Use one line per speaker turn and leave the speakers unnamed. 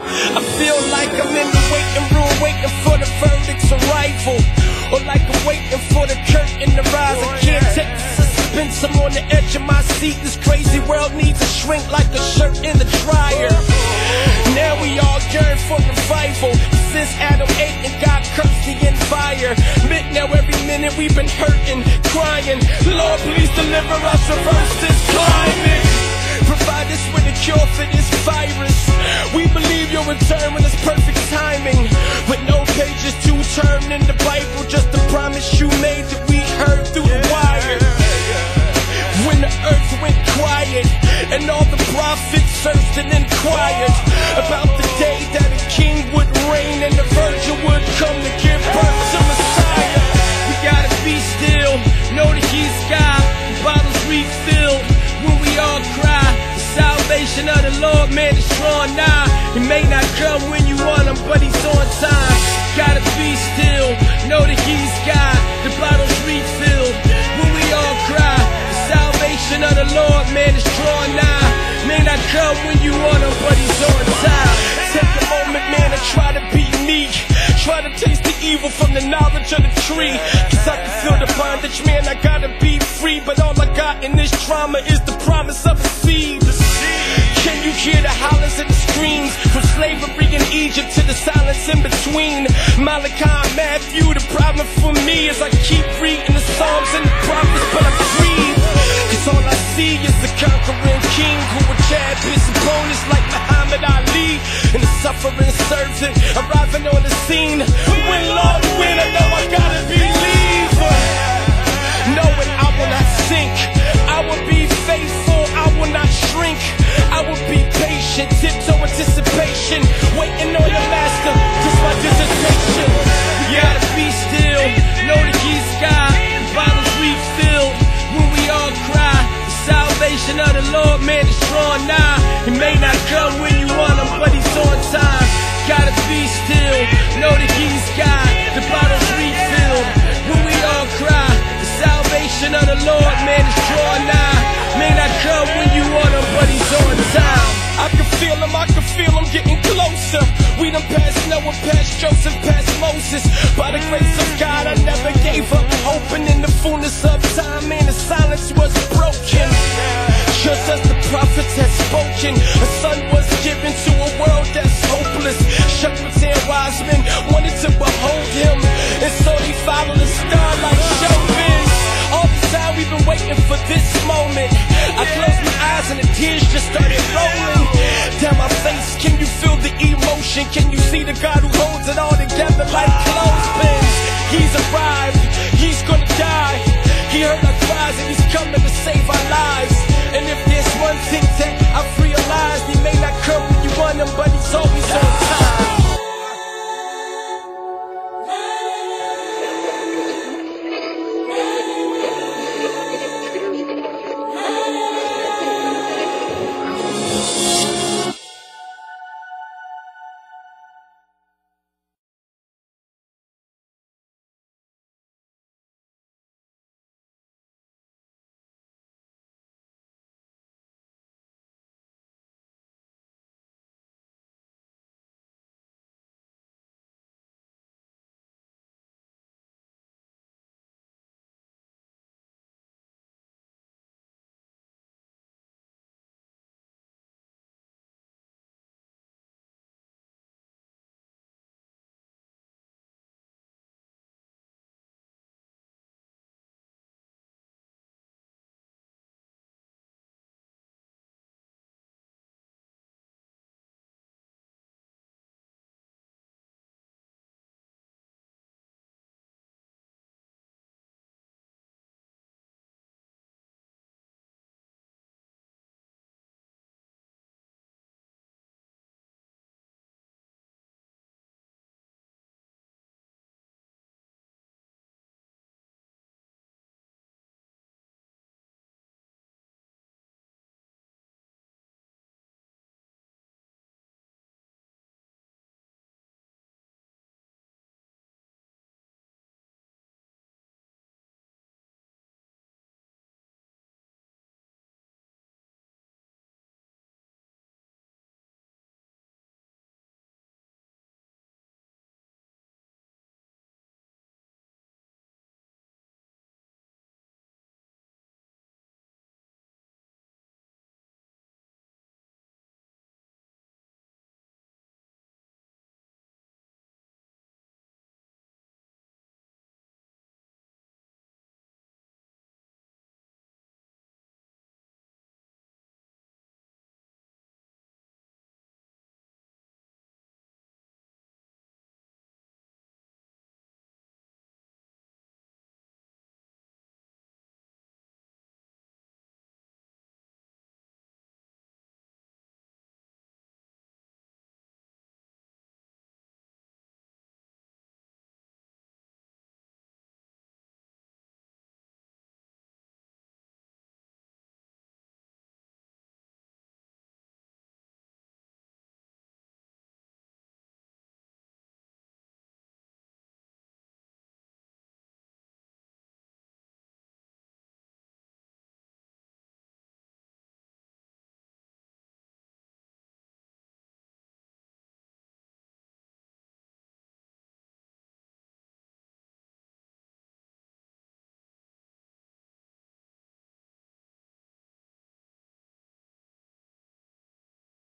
I feel like I'm in the waiting room waiting for the verdict's arrival Or like I'm waiting for the curtain to rise. I can't take the suspense, I'm on the edge of my seat. This crazy world needs to shrink like a shirt in the dryer. Now we all yearn for revival. Since Adam ate and God cursed the fire. Mid now every minute we've been hurting, crying. Lord please deliver us, from this climb and inquired about the day that a king would reign and the virgin would come to give birth to Messiah. We gotta be still, know that He's God. The bottles refilled when we all cry. The salvation of the Lord, man, is drawing nigh. He may not come when you want him, but He's on time. Gotta be still, know that He's God. The bottles refilled when we all cry. The salvation of the Lord, man, is drawing nigh. Not come when you want him, but He's on time. Take a moment, man, and try to be me. Try to taste the evil from the knowledge of the tree. Cause I can feel the bondage, man, I gotta be free. But all I got in this trauma is the promise of a seed. Hear the hollers and the screams From slavery in Egypt to the silence in between. Malachi Matthew, the problem for me Is I keep reading the Psalms and the prophets But I breathe. Cause all I see is the conquering king Who would jab his opponents like Muhammad Ali. And the suffering servant arriving on the scene. When Lord win, I know I gotta believe salvation of the Lord, man, is drawing nigh. He may not come when you want him, but he's on time. Gotta be still, know that he's God. The bottles refilled. When we all cry The salvation of the Lord, man, is drawing nigh. May not come when you want him, but he's on time. I can feel him, I can feel him getting closer. We done passed Noah, past Joseph, past Moses. By the grace of God, I never gave up. Hoping in the fullness of time, man, the silence was prophets had spoken, a son was given to a world that's hopeless. Shepherds and wise men wanted to behold him, and so they followed the star like showbiz. All the time we've been waiting for this moment. I closed my eyes and the tears just started rolling down my face. Can you feel the emotion? Can you see the God who holds it all together like clothespins? He's arrived, he's gonna die. He heard our cries and he's coming to save our lives. And if there's one thing that I've realized, he may not come when you want